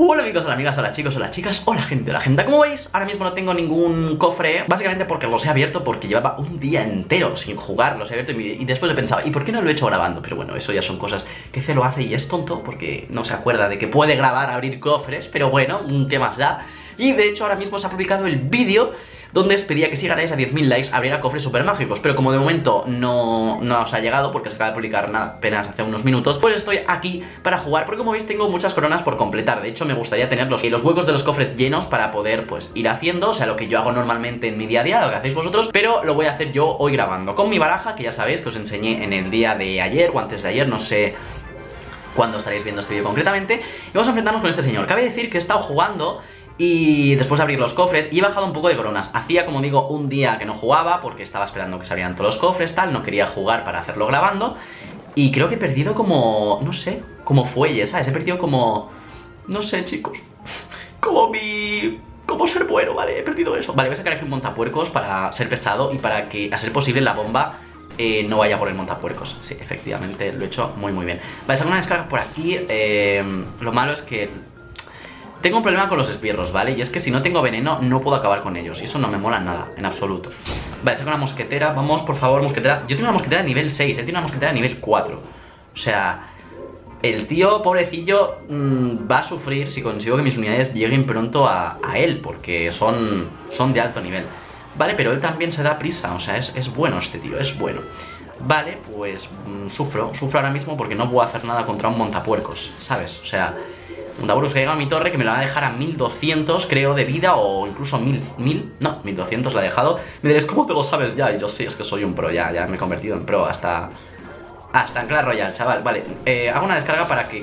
Hola amigos, hola amigas, hola chicos, hola chicas, hola gente, hola gente Como veis, ahora mismo no tengo ningún cofre Básicamente porque los he abierto porque llevaba un día entero sin jugar Los he abierto y, después he pensado, ¿y por qué no lo he hecho grabando? Pero bueno, eso ya son cosas que se lo hace y es tonto Porque no se acuerda de que puede grabar, abrir cofres Pero bueno, ¿qué más da? Y de hecho ahora mismo se ha publicado el vídeo donde os pedía que si ganáis a 10.000 likes abriera cofres super mágicos. Pero como de momento no, no os ha llegado, porque se acaba de publicar apenas hace unos minutos, pues estoy aquí para jugar, porque como veis tengo muchas coronas por completar. De hecho, me gustaría tener los, los huecos de los cofres llenos para poder, pues, ir haciendo, o sea, lo que yo hago normalmente en mi día a día, lo que hacéis vosotros, pero lo voy a hacer yo hoy grabando. Con mi baraja, que ya sabéis que os enseñé en el día de ayer o antes de ayer, no sé cuándo estaréis viendo este vídeo concretamente, y vamos a enfrentarnos con este señor. Cabe decir que he estado jugando y después de abrir los cofres y he bajado un poco de coronas Hacía, como digo, un día que no jugaba porque estaba esperando que se abrieran todos los cofres, tal No quería jugar para hacerlo grabando Y creo que he perdido como, no sé, como fuelles, ¿sabes? He perdido como, no sé, chicos Como mi... Como ser bueno, ¿vale? He perdido eso Vale, voy a sacar aquí un montapuercos para ser pesado y para que, a ser posible, la bomba eh, no vaya por el montapuercos Sí, efectivamente, lo he hecho muy muy bien Vale, sacar una descarga por aquí eh, Lo malo es que tengo un problema con los esbirros, ¿vale? Y es que si no tengo veneno no puedo acabar con ellos. Y eso no me mola nada, en absoluto. Vale, saco una mosquetera, vamos por favor mosquetera. Yo tengo una mosquetera de nivel 6, él tiene una mosquetera de nivel 4 O sea, el tío pobrecillo mm, va a sufrir si consigo que mis unidades lleguen pronto a, él Porque son, son de alto nivel. Vale, pero él también se da prisa, o sea, es, es bueno este tío, es bueno. Vale, pues mm, sufro, sufro ahora mismo porque no puedo hacer nada contra un montapuercos, ¿sabes? O sea, un Daurus que ha llegado a mi torre que me lo va a dejar a 1200, creo, de vida o incluso 1000, 1000, no, 1200 la ha dejado. Me diréis, ¿cómo te lo sabes ya? Y yo sí, es que soy un pro, ya, ya me he convertido en pro hasta... Hasta en Clash Royale, chaval. Vale, eh, hago una descarga para que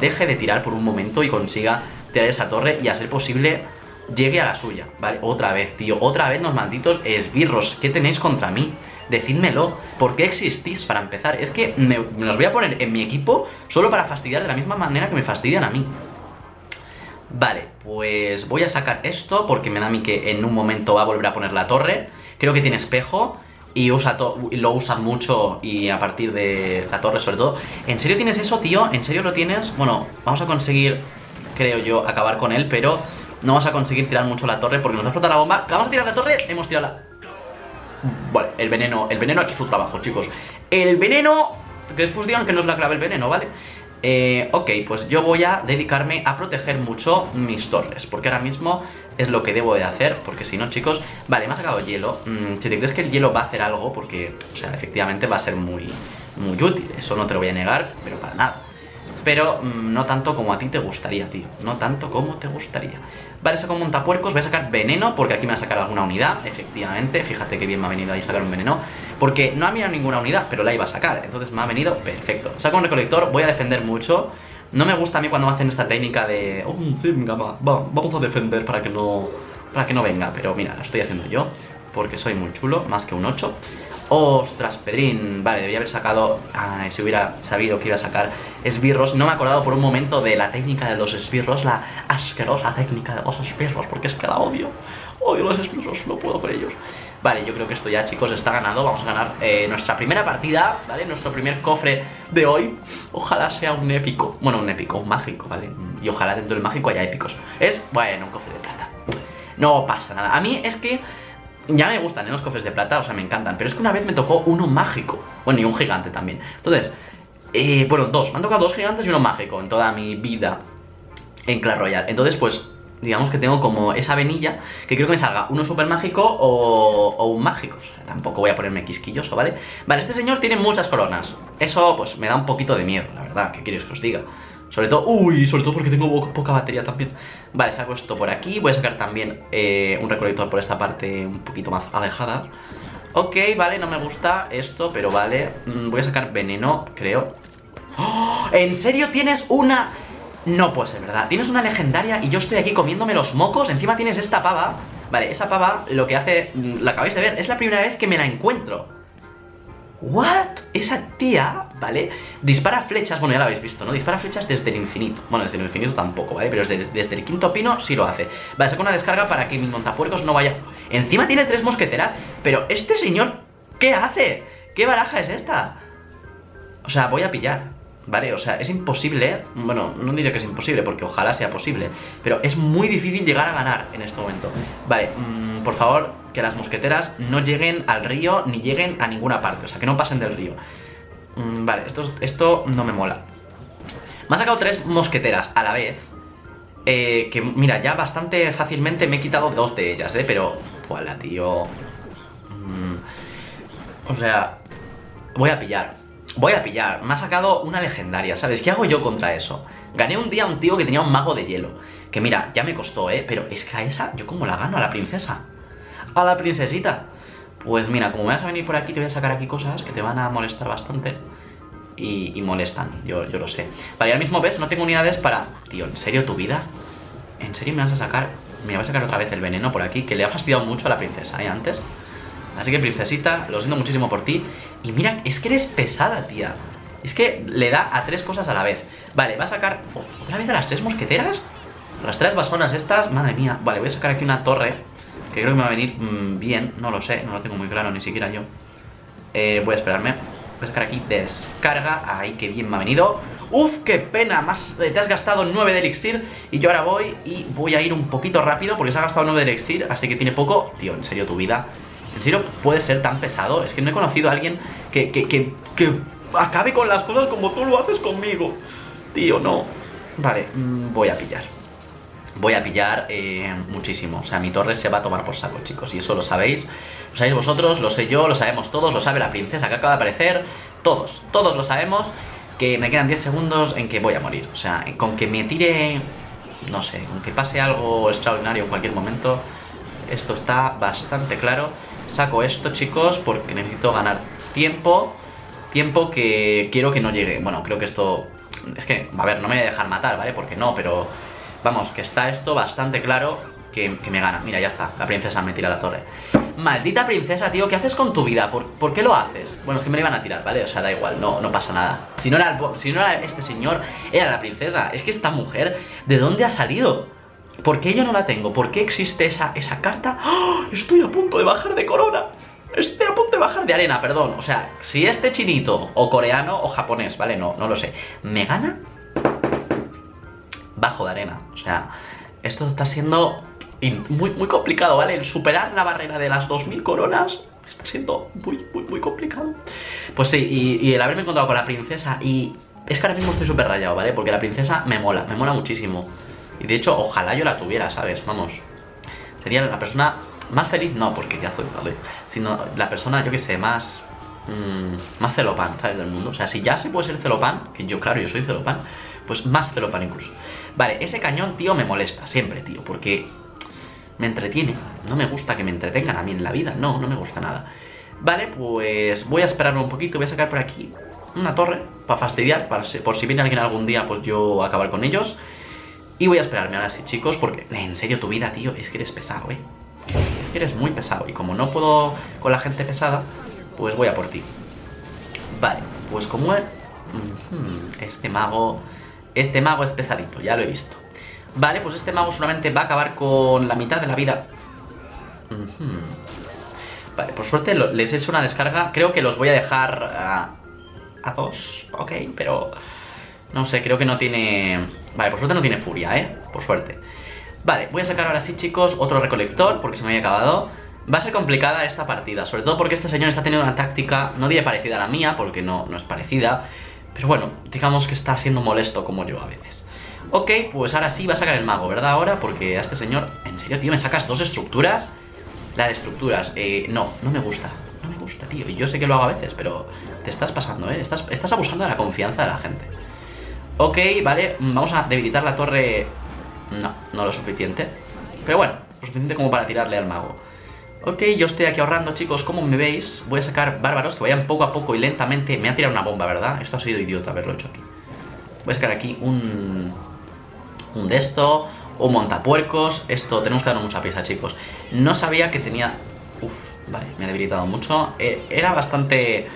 deje de tirar por un momento y consiga tirar esa torre y a ser posible llegue a la suya, ¿vale? Otra vez, tío, otra vez los malditos esbirros, ¿qué tenéis contra mí? Decídmelo, ¿por qué existís para empezar? Es que me los voy a poner en mi equipo solo para fastidiar de la misma manera que me fastidian a mí Vale, pues voy a sacar esto porque me da a mí que en un momento va a volver a poner la torre. Creo que tiene espejo y usa lo usa mucho y a partir de la torre sobre todo. ¿En serio tienes eso, tío? ¿En serio lo tienes? Bueno, vamos a conseguir, creo yo, acabar con él, pero no vamos a conseguir tirar mucho la torre porque nos va a explotar la bomba. Vamos a tirar la torre, hemos tirado la... Vale, el veneno, el veneno ha hecho su trabajo, chicos. El veneno... Que después digan que no es la clave el veneno, ¿vale? Eh, ok, pues yo voy a dedicarme a proteger mucho mis torres Porque ahora mismo es lo que debo de hacer Porque si no, chicos... Vale, me ha sacado hielo. Mm, Si te crees que el hielo va a hacer algo Porque, o sea, efectivamente va a ser muy, muy útil Eso no te lo voy a negar, pero para nada. Pero mm, no tanto como a ti te gustaría, tío No tanto como te gustaría. Vale, saco un montapuercos, voy a sacar veneno Porque aquí me va a sacar alguna unidad, efectivamente. Fíjate que bien me ha venido ahí sacar un veneno porque no ha mirado ninguna unidad, pero la iba a sacar. Entonces me ha venido perfecto. Saco un recolector, voy a defender mucho. No me gusta a mí cuando hacen esta técnica de oh, sí, venga, va, vamos a defender para que no Para que no venga Pero mira, la estoy haciendo yo Porque soy muy chulo, más que un 8 Ostras, Pedrín, vale, debía haber sacado si hubiera sabido que iba a sacar esbirros. No me he acordado por un momento de la técnica de los esbirros La asquerosa técnica de los esbirros Porque es que la odio. Odio los esbirros, no puedo con ellos Vale, yo creo que esto ya, chicos, está ganado. Vamos a ganar eh, nuestra primera partida, ¿vale? Nuestro primer cofre de hoy. Ojalá sea un épico. Bueno, un épico, un mágico, ¿vale? Y ojalá dentro del mágico haya épicos. Es, bueno, un cofre de plata. No pasa nada. A mí es que ya me gustan ¿eh? los cofres de plata, o sea, me encantan. Pero es que una vez me tocó uno mágico. Bueno, y un gigante también. Entonces, eh, bueno, dos. Me han tocado dos gigantes y uno mágico en toda mi vida en Clash Royale. Entonces, pues, digamos que tengo como esa venilla que creo que me salga uno súper mágico o, un mágico. tampoco voy a ponerme quisquilloso, ¿vale? Vale, este señor tiene muchas coronas. Eso, pues, me da un poquito de miedo, la verdad. ¿Qué quieres que os diga? Sobre todo, uy, sobre todo porque tengo poca batería también Vale, saco esto por aquí Voy a sacar también eh, un recolector por esta parte un poquito más alejada Ok, vale, no me gusta esto, pero vale mm, Voy a sacar veneno, creo ¡Oh! ¿En serio tienes una no puede ser verdad. Tienes una legendaria y yo estoy aquí comiéndome los mocos. Encima tienes esta pava. Vale, esa pava lo que hace, mm, la acabáis de ver, es la primera vez que me la encuentro. ¿What? Esa tía, ¿vale? Dispara flechas, bueno, ya la habéis visto, ¿no? Dispara flechas desde el infinito Bueno, desde el infinito tampoco, ¿vale? Pero desde, desde el quinto pino sí lo hace Vale, saco una descarga para que mi montapuercos no vaya... Encima tiene tres mosqueteras Pero este señor, ¿qué hace? ¿Qué baraja es esta? O sea, voy a pillar ¿vale? O sea, es imposible, bueno, no diré que es imposible porque ojalá sea posible, pero es muy difícil llegar a ganar en este momento. Vale, mm, por favor, que las mosqueteras no lleguen al río ni lleguen a ninguna parte, o sea, que no pasen del río. Mm, vale, esto, esto no me mola. Me ha sacado tres mosqueteras a la vez, eh, que mira, ya bastante fácilmente me he quitado dos de ellas, ¿eh? Pero, ¡Hola, tío! Mm, o sea, voy a pillar. Voy a pillar. Me ha sacado una legendaria, ¿sabes? ¿Qué hago yo contra eso? Gané un día a un tío que tenía un mago de hielo. Que mira, ya me costó, ¿eh? Pero es que a esa, ¿yo cómo la gano? A la princesa. A la princesita. Pues mira, como me vas a venir por aquí, te voy a sacar aquí cosas que te van a molestar bastante. Y, molestan, yo, yo lo sé. Vale, ahora mismo ves, no tengo unidades para... Tío, ¿en serio tu vida? ¿En serio me vas a sacar? Me vas a sacar otra vez el veneno por aquí, que le ha fastidiado mucho a la princesa, ¿eh? Antes. Así que, princesita, lo siento muchísimo por ti. Y mira, es que eres pesada, tía. Es que le da a tres cosas a la vez. Vale, va a sacar... ¿Otra vez a las tres mosqueteras? Las tres basonas estas, madre mía. Vale, voy a sacar aquí una torre. Que creo que me va a venir mm, bien. No lo sé, no lo tengo muy claro, ni siquiera yo. Eh, voy a esperarme. Voy a sacar aquí descarga. Ahí, qué bien me ha venido. Uf, qué pena, más, eh, te has gastado 9 de elixir Y yo ahora voy y voy a ir un poquito rápido Porque se ha gastado 9 de elixir, así que tiene poco Tío, en serio, tu vida ¿En serio puede ser tan pesado? Es que no he conocido a alguien que, que, que, acabe con las cosas como tú lo haces conmigo. Tío, no. Vale, mm, voy a pillar. Voy a pillar eh, muchísimo. O sea, mi torre se va a tomar por saco, chicos. Y eso lo sabéis. Lo sabéis vosotros, lo sé yo, lo sabemos todos, lo sabe la princesa que acaba de aparecer. Todos, todos lo sabemos. Que me quedan 10 segundos en que voy a morir. O sea, con que me tire... No sé, con que pase algo extraordinario en cualquier momento. Esto está bastante claro. Saco esto, chicos, porque necesito ganar tiempo. Tiempo que quiero que no llegue. Bueno, creo que esto... Es que, a ver, no me voy a dejar matar, ¿vale? Porque no, pero... Vamos, que está esto bastante claro que, me gana. Mira, ya está. La princesa me tira la torre. Maldita princesa, tío, ¿qué haces con tu vida? ¿Por, qué lo haces? Bueno, es que me la iban a tirar, ¿vale? O sea, da igual, no, no pasa nada. Si no, era, si no era este señor, era la princesa. Es que esta mujer, ¿de dónde ha salido? ¿Por qué yo no la tengo? ¿Por qué existe esa, esa carta? ¡Ah! Estoy a punto de bajar de corona. Estoy a punto de bajar de arena, perdón. O sea, si este chinito, o coreano, o japonés, ¿vale? No, no lo sé. ¿Me gana? Bajo de arena. O sea, esto está siendo muy, muy complicado, ¿vale? El superar la barrera de las 2000 coronas está siendo muy, muy, muy complicado. Pues sí, y el haberme encontrado con la princesa y... Es que ahora mismo estoy súper rayado, ¿vale? Porque la princesa me mola, me mola muchísimo. Y de hecho, ojalá yo la tuviera, ¿sabes? Vamos. Sería la persona más feliz, no, porque ya soy, ¿vale? Sino la persona, yo que sé, más... Mmm, más celopan, ¿sabes? Del mundo. O sea, si ya se puede ser celopan, que yo, claro, yo soy celopan, pues más celopan incluso. Vale, ese cañón, tío, me molesta siempre, tío, porque me entretiene. No me gusta que me entretengan a mí en la vida, no, no me gusta nada. Vale, pues voy a esperarme un poquito, voy a sacar por aquí una torre para fastidiar, para, por si viene alguien algún día, pues yo acabar con ellos. Y voy a esperarme ahora sí, chicos, porque en serio tu vida, tío, es que eres pesado, ¿eh? Es que eres muy pesado. Y como no puedo con la gente pesada, pues voy a por ti. Vale, pues como es... Este mago... Este mago es pesadito, ya lo he visto. Vale, pues este mago solamente va a acabar con la mitad de la vida. Vale, por suerte les es una descarga. Creo que los voy a dejar a, a dos, ok, pero... No sé, creo que no tiene... Vale, por suerte no tiene furia, ¿eh? Por suerte. Vale, voy a sacar ahora sí, chicos, otro recolector porque se me había acabado. Va a ser complicada esta partida, sobre todo porque este señor está teniendo una táctica, no diré parecida a la mía, porque no, no es parecida, pero bueno, digamos que está siendo molesto como yo a veces. Ok, pues ahora sí va a sacar el mago, ¿verdad? Ahora, porque a este señor... ¿En serio, tío? ¿Me sacas dos estructuras? La de estructuras, eh, no, no me gusta No me gusta, tío, y yo sé que lo hago a veces, pero te estás pasando, ¿eh? Estás, estás abusando de la confianza de la gente Ok, vale, vamos a debilitar la torre. No, no lo suficiente. Pero bueno, lo suficiente como para tirarle al mago. Ok, yo estoy aquí ahorrando, chicos, como me veis Voy a sacar bárbaros que vayan poco a poco y lentamente. Me ha tirado una bomba, ¿verdad? Esto ha sido idiota haberlo hecho aquí. Voy a sacar aquí un... Un de esto Un montapuercos. Esto, tenemos que darnos mucha prisa, chicos. No sabía que tenía... Uf, vale, me ha debilitado mucho. Eh, Era bastante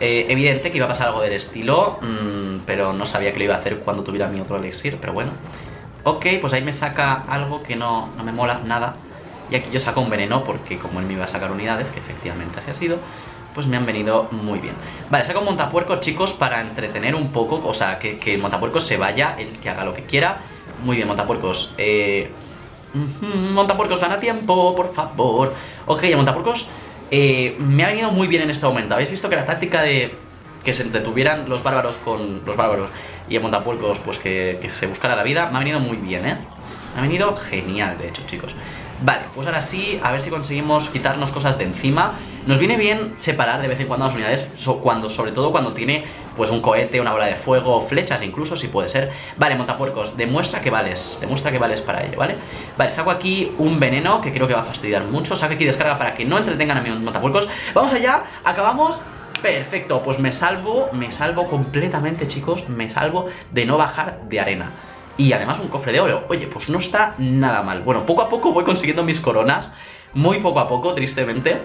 eh, evidente que iba a pasar algo del estilo, mm, pero no sabía que lo iba a hacer cuando tuviera mi otro elixir, pero bueno. Ok, pues ahí me saca algo que no, no me mola nada. Y aquí yo saco un veneno porque como él me iba a sacar unidades, que efectivamente así ha sido, pues me han venido muy bien. Vale, saco un montapuerco, chicos, para entretener un poco, o sea, que, que el montapuerco se vaya, el que haga lo que quiera. Muy bien, montapuercos. Eh... montapuercos, gana tiempo, por favor. Ok, montapuercos eh, me ha venido muy bien en este momento. Habéis visto que la táctica de que se entretuvieran los bárbaros con los bárbaros y el montapuercos, pues que, que se buscara la vida, me ha venido muy bien, ¿eh? Me ha venido genial, de hecho, chicos. Vale, pues ahora sí, a ver si conseguimos quitarnos cosas de encima Nos viene bien separar de vez en cuando las unidades cuando, Sobre todo cuando tiene pues un cohete, una bola de fuego, flechas incluso, si puede ser Vale, montapuercos, demuestra que vales Demuestra que vales para ello, ¿vale? Vale, saco aquí un veneno que creo que va a fastidiar mucho Saco aquí descarga para que no entretengan a mis montapuercos Vamos allá, acabamos Perfecto, pues me salvo, me salvo completamente chicos Me salvo de no bajar de arena y además un cofre de oro. Oye, pues no está nada mal. Bueno, poco a poco voy consiguiendo mis coronas. Muy poco a poco, tristemente.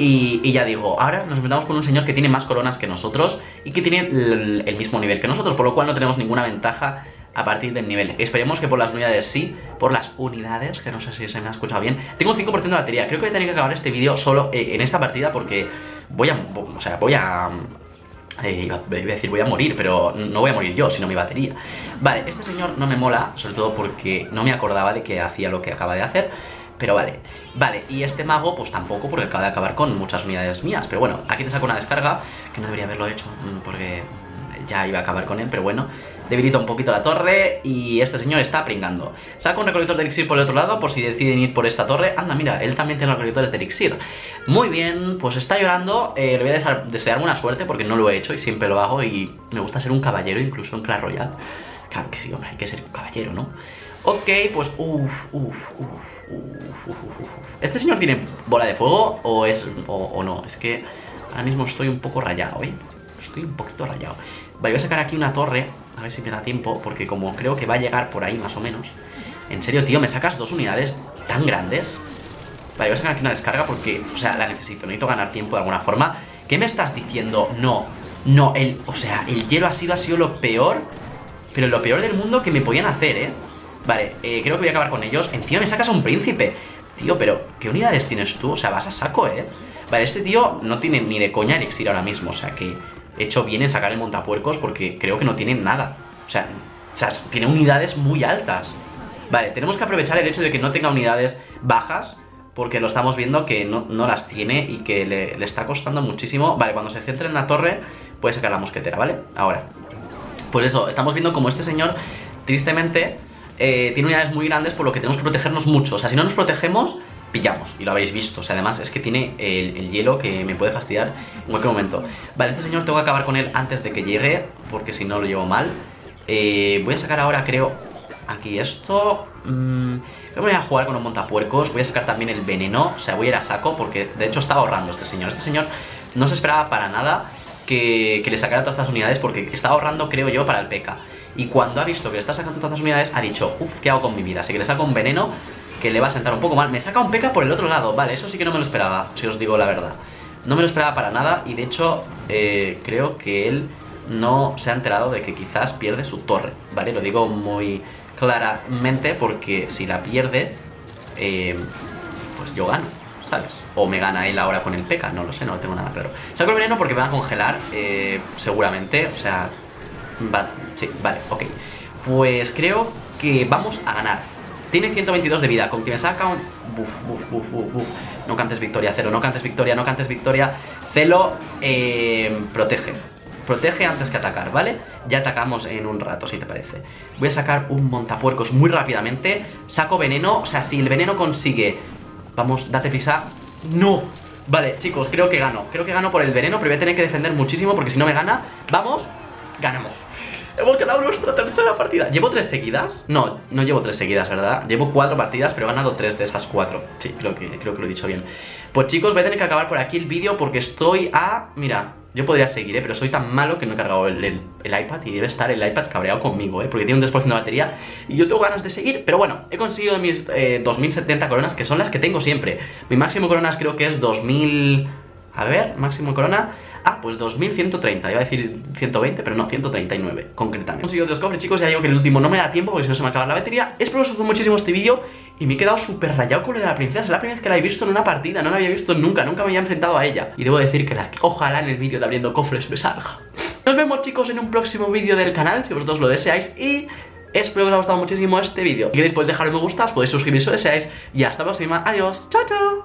Y, ya digo, ahora nos enfrentamos con un señor que tiene más coronas que nosotros y que tiene el, mismo nivel que nosotros, por lo cual no tenemos ninguna ventaja a partir del nivel. Esperemos que por las unidades sí, por las unidades, que no sé si se me ha escuchado bien. Tengo un 5% de batería, creo que voy a tener que acabar este vídeo solo eh, en esta partida porque voy a, o sea, voy a eh, iba, a decir voy a morir, pero no voy a morir yo, sino mi batería Vale, este señor no me mola, sobre todo porque no me acordaba de que hacía lo que acaba de hacer pero vale, vale, y este mago pues tampoco porque acaba de acabar con muchas unidades mías. Pero bueno, aquí te saco una descarga, que no debería haberlo hecho mm, porque ya iba a acabar con él, pero bueno Debilita un poquito la torre y este señor está pringando. Saco un recolector de elixir por el otro lado por si deciden ir por esta torre. Anda, mira, él también tiene recolectores de elixir. Muy bien, pues está llorando eh, Le voy a desear buena suerte porque no lo he hecho y siempre lo hago Y me gusta ser un caballero incluso en Clash Royale. Claro que sí, hombre, hay que ser un caballero, ¿no? Ok, pues uff, uff, uff, uff, uff, ¿Este señor tiene bola de fuego o es o, no? Es que ahora mismo estoy un poco rayado, ¿eh? Estoy un poquito rayado Vale, voy a sacar aquí una torre A ver si me da tiempo Porque como creo que va a llegar por ahí más o menos En serio, tío, ¿me sacas dos unidades tan grandes? Vale, voy a sacar aquí una descarga porque, o sea, la necesito Necesito ganar tiempo de alguna forma ¿Qué me estás diciendo? No, no, el, o sea, el hielo ha sido, ha sido lo peor Pero lo peor del mundo que me podían hacer, ¿eh? Vale, eh, creo que voy a acabar con ellos Encima me sacas a un príncipe Tío, pero, ¿qué unidades tienes tú? O sea, vas a saco, ¿eh? Vale, este tío no tiene ni de coña elixir ahora mismo O sea, que hecho bien en sacar el montapuercos porque creo que no tiene nada. O sea, tiene unidades muy altas. Vale, tenemos que aprovechar el hecho de que no tenga unidades bajas porque lo estamos viendo que no, las tiene y que le, está costando muchísimo. Vale, cuando se centre en la torre puede sacar la mosquetera, ¿vale? Ahora. Pues eso, estamos viendo como este señor, tristemente, eh, tiene unidades muy grandes por lo que tenemos que protegernos mucho. O sea, si no nos protegemos, pillamos, y lo habéis visto, o sea, además es que tiene el, hielo que me puede fastidiar en cualquier momento. Vale, este señor tengo que acabar con él antes de que llegue, porque si no lo llevo mal. Eh, Voy a sacar ahora, creo, aquí esto. Mmm, Voy a jugar con un montapuercos, voy a sacar también el veneno, o sea, voy a ir a saco, porque de hecho estaba ahorrando este señor. Este señor no se esperaba para nada que, le sacara todas estas unidades, porque está ahorrando, creo yo, para el P.K. Y cuando ha visto que le está sacando todas estas unidades, ha dicho, uff, ¿qué hago con mi vida? Así que le saco un veneno que le va a sentar un poco mal. Me saca un peca por el otro lado. Vale, eso sí que no me lo esperaba, si os digo la verdad. No me lo esperaba para nada y de hecho eh, creo que él no se ha enterado de que quizás pierde su torre, ¿vale? Lo digo muy claramente porque si la pierde, eh, pues yo gano, ¿sabes? O me gana él ahora con el peca, no lo sé, no tengo nada claro. Saco el veneno porque me va a congelar, eh, seguramente, o sea... Sí, vale, ok. Pues creo que vamos a ganar. Tiene 122 de vida, con que me saca un... Buf, buf, buf, buf. No cantes victoria, Celo, no cantes victoria, no cantes victoria. Celo, eh, protege. Protege antes que atacar, ¿vale? Ya atacamos en un rato, si te parece. Voy a sacar un montapuercos muy rápidamente. Saco veneno, o sea, si el veneno consigue... Vamos, date prisa. ¡No! Vale, chicos, creo que gano. Creo que gano por el veneno, pero voy a tener que defender muchísimo porque si no me gana... ¡Vamos! ¡Ganamos! Hemos ganado nuestra tercera partida. ¿Llevo tres seguidas? No, no llevo tres seguidas, ¿verdad? Llevo cuatro partidas, pero he ganado tres de esas cuatro. Sí, creo que, creo que lo he dicho bien. Pues chicos, voy a tener que acabar por aquí el vídeo porque estoy a... Mira, yo podría seguir, ¿eh? Pero soy tan malo que no he cargado el, iPad y debe estar el iPad cabreado conmigo, ¿eh? Porque tiene un 10% de batería y yo tengo ganas de seguir. Pero bueno, he conseguido mis eh, 2070 coronas, que son las que tengo siempre. Mi máximo coronas creo que es 2000... A ver, máximo corona... Ah, pues 2130, iba a decir 120, pero no, 139, concretamente. He conseguido otros cofres, chicos, ya digo que el último no me da tiempo porque si no se me acaba la batería. Espero que os gustó muchísimo este vídeo y me he quedado súper rayado con lo de la princesa. Es la primera vez que la he visto en una partida, no la había visto nunca, nunca me había enfrentado a ella. Y debo decir que la ojalá en el vídeo de abriendo cofres me salga. Nos vemos chicos en un próximo vídeo del canal, si vosotros lo deseáis, y espero que os haya gustado muchísimo este vídeo. Si queréis podéis dejar un me gusta, os podéis suscribir si lo deseáis, y hasta la próxima. Adiós, chao chao.